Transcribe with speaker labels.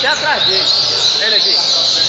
Speaker 1: até atrás dele. Ele aqui.